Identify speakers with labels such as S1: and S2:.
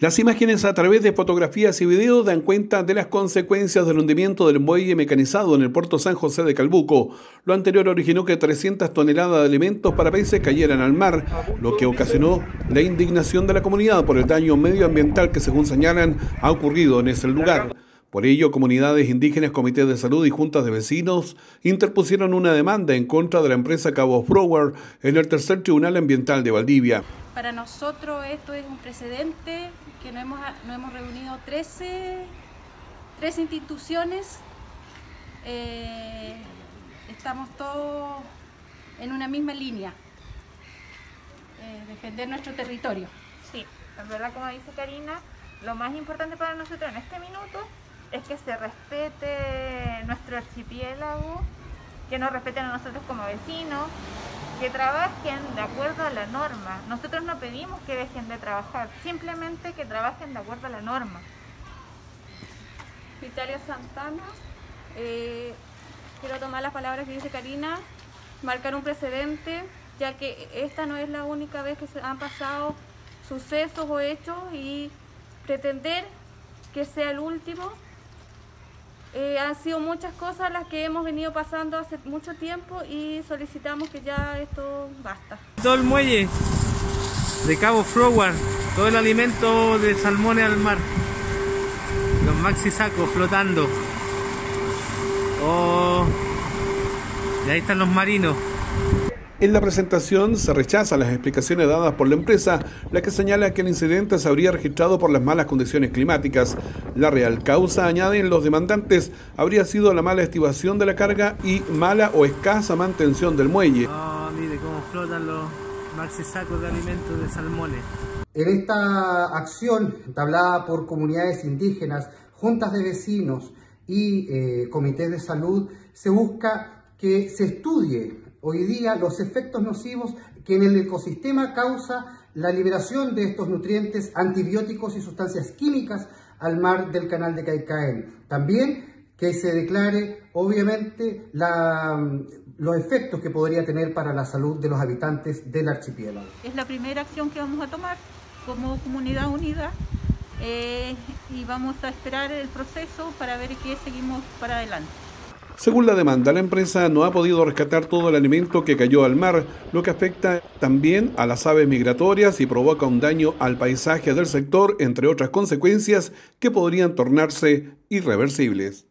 S1: Las imágenes a través de fotografías y videos dan cuenta de las consecuencias del hundimiento del muelle mecanizado en el puerto San José de Calbuco. Lo anterior originó que 300 toneladas de alimentos para peces cayeran al mar, lo que ocasionó la indignación de la comunidad por el daño medioambiental que según señalan ha ocurrido en ese lugar. Por ello, comunidades indígenas, comités de salud y juntas de vecinos interpusieron una demanda en contra de la empresa Cabo Frower en el tercer tribunal ambiental de Valdivia.
S2: Para nosotros esto es un precedente que nos hemos, hemos reunido 13, instituciones. Eh, estamos todos en una misma línea, eh, defender nuestro territorio.
S3: Sí, en verdad como dice Karina, lo más importante para nosotros en este minuto es que se respete nuestro archipiélago, que nos respeten a nosotros como vecinos, que trabajen de acuerdo a la norma. Nosotros no pedimos que dejen de trabajar, simplemente que trabajen de acuerdo a la norma.
S2: Vitalia Santana, eh, quiero tomar las palabras que dice Karina, marcar un precedente, ya que esta no es la única vez que se han pasado sucesos o hechos y pretender que sea el último eh, han sido muchas cosas las que hemos venido pasando hace mucho tiempo y solicitamos que ya esto basta.
S4: Todo el muelle de Cabo Froward, todo el alimento de salmones al mar, los maxi sacos flotando. Oh, y ahí están los marinos.
S1: En la presentación se rechazan las explicaciones dadas por la empresa, la que señala que el incidente se habría registrado por las malas condiciones climáticas. La real causa, añaden los demandantes, habría sido la mala estivación de la carga y mala o escasa mantención del muelle.
S4: Oh, mire cómo flotan los maxi sacos de alimentos de salmones.
S5: En esta acción, entablada por comunidades indígenas, juntas de vecinos y eh, comités de salud, se busca que se estudie hoy día los efectos nocivos que en el ecosistema causa la liberación de estos nutrientes antibióticos y sustancias químicas al mar del canal de Caicaén. También que se declare, obviamente, los efectos que podría tener para la salud de los habitantes del archipiélago.
S2: Es la primera acción que vamos a tomar como comunidad unida eh, y vamos a esperar el proceso para ver qué seguimos para adelante.
S1: Según la demanda, la empresa no ha podido rescatar todo el alimento que cayó al mar, lo que afecta también a las aves migratorias y provoca un daño al paisaje del sector, entre otras consecuencias que podrían tornarse irreversibles.